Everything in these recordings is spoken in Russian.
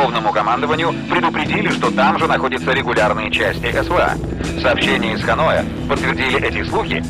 Верховному командованию предупредили, что там же находятся регулярные части СВА. Сообщения из Ханоя подтвердили эти слухи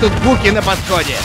тут буки на подходе.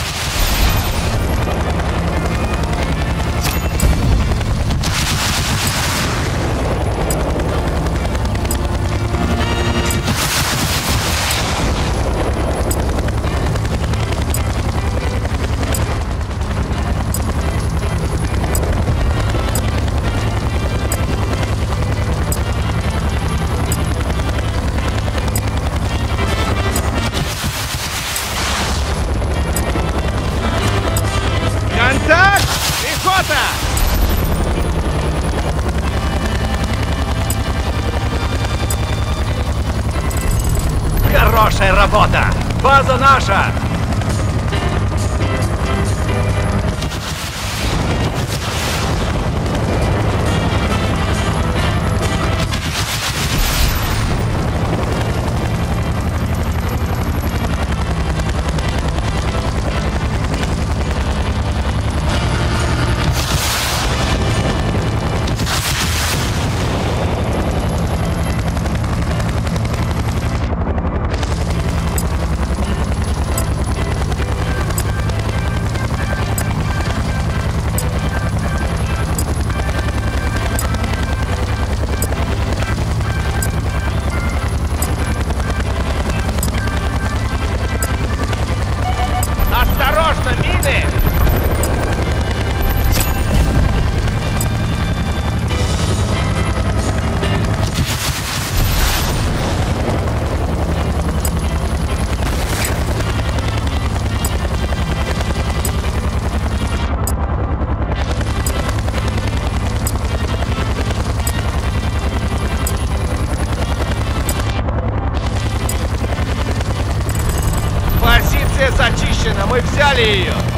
Зачищена, мы взяли ее!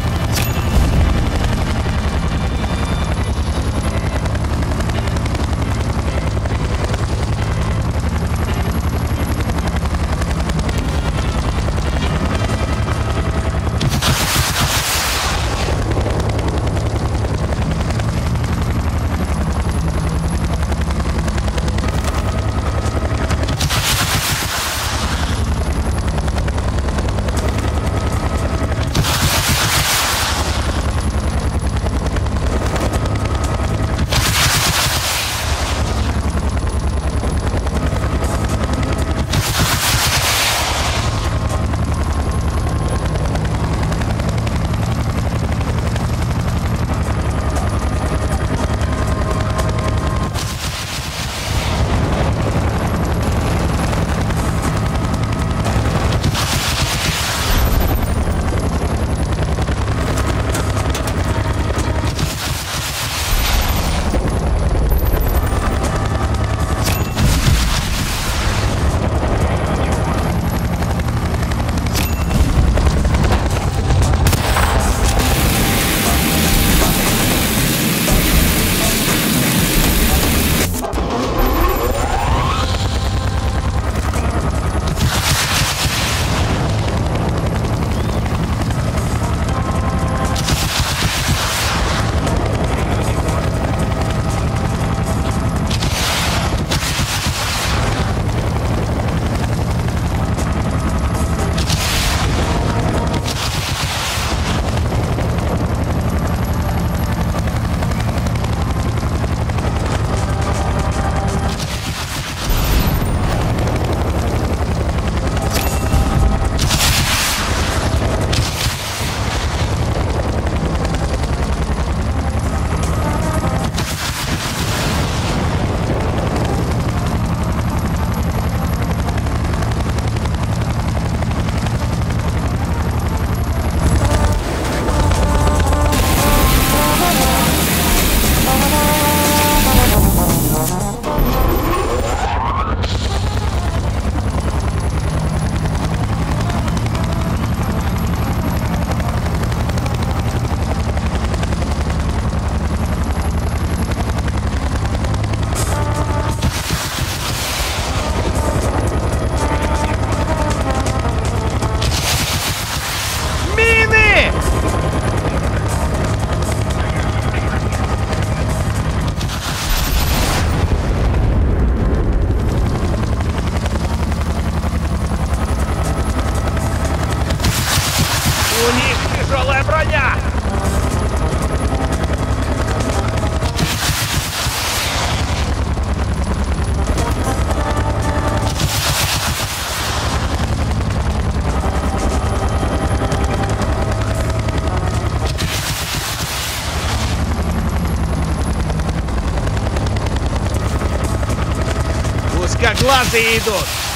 Lazidos.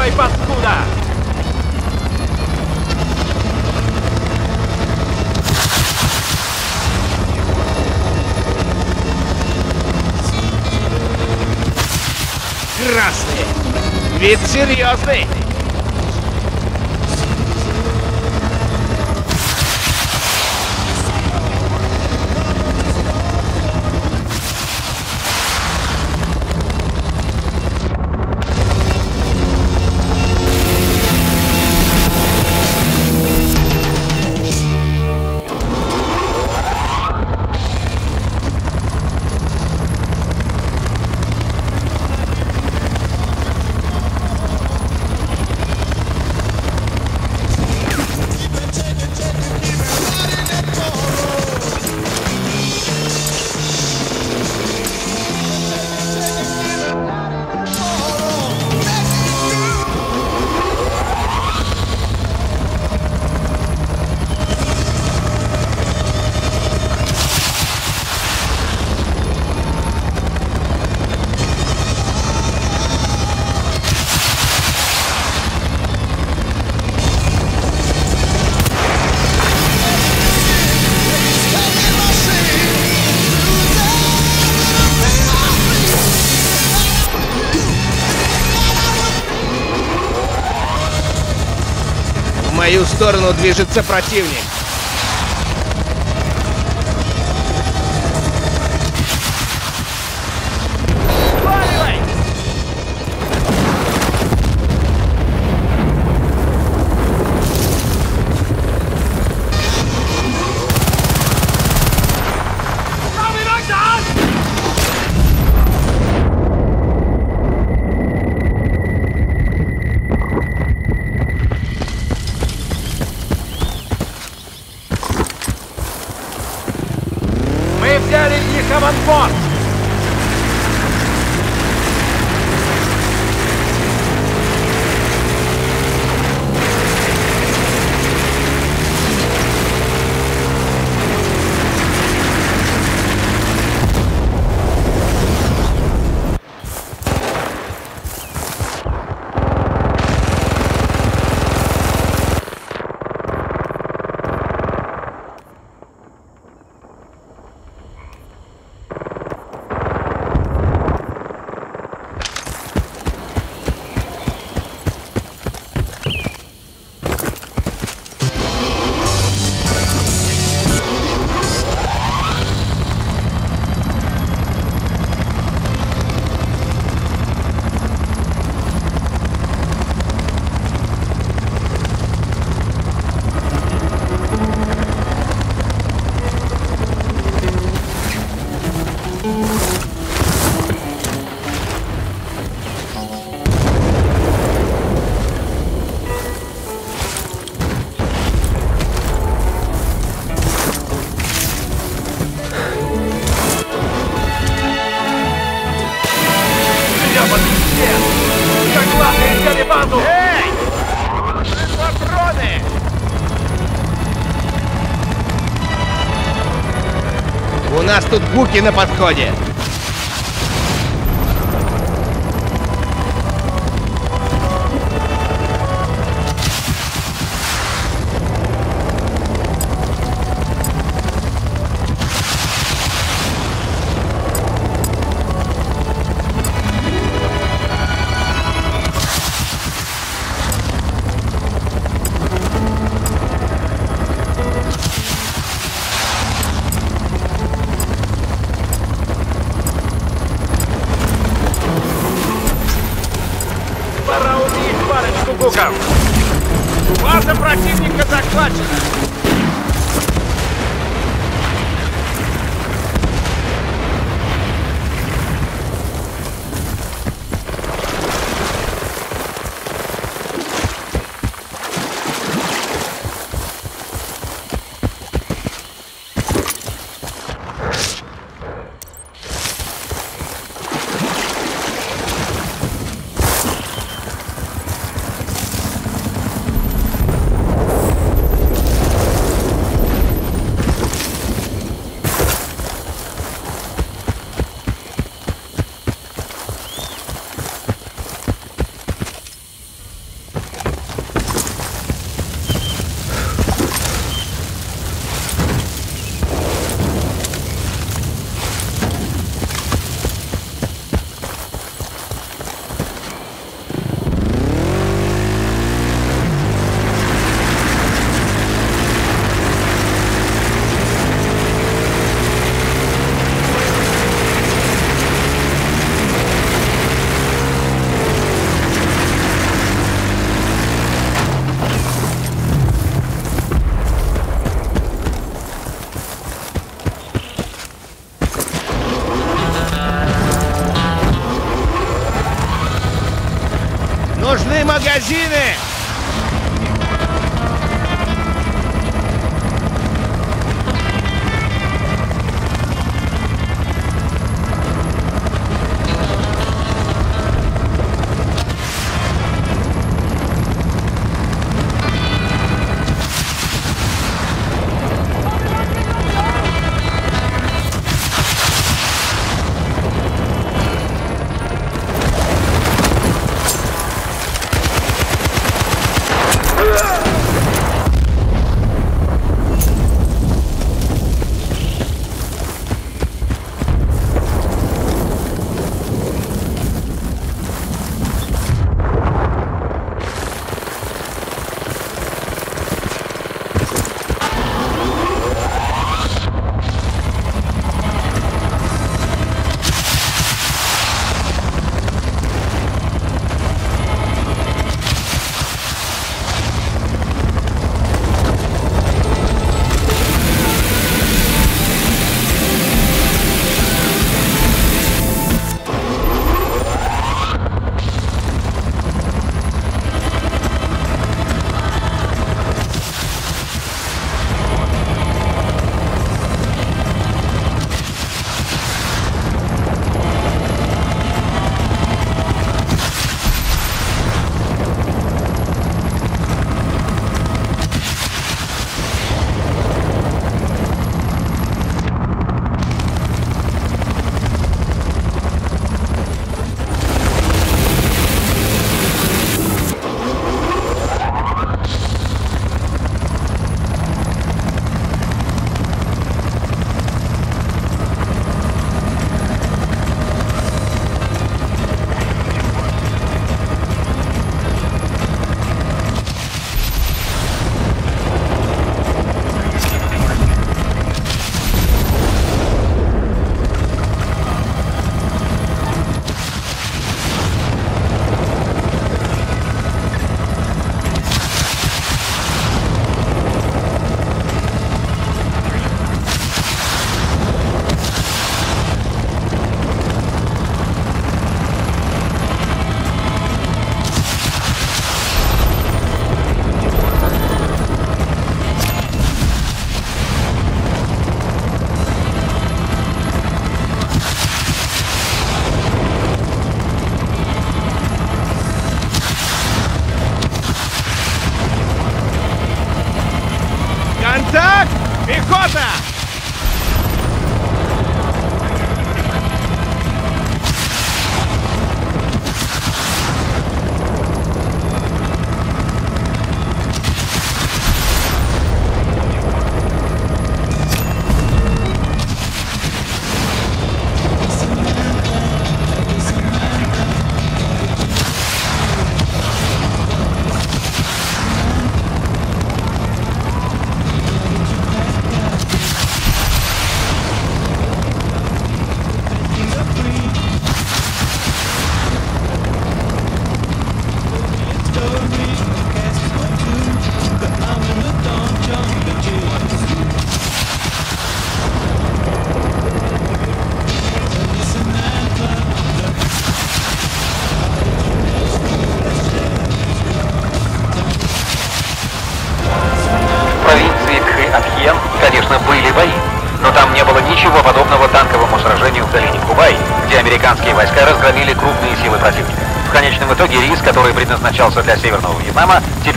мной, паскуда! Красный! Вид серьезный! Сторону движется противник. Взяли их буки на подходе.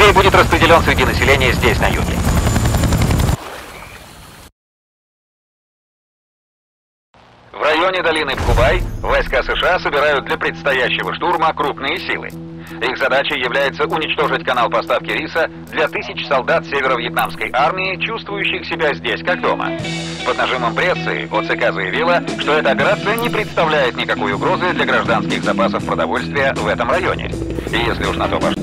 Теперь будет распределен среди населения здесь, на юге. В районе долины Пхубай войска США собирают для предстоящего штурма крупные силы. Их задачей является уничтожить канал поставки риса для тысяч солдат северо-вьетнамской армии, чувствующих себя здесь как дома. Под нажимом прессы ОЦК заявила, что эта операция не представляет никакой угрозы для гражданских запасов продовольствия в этом районе. И если уж на то пошло...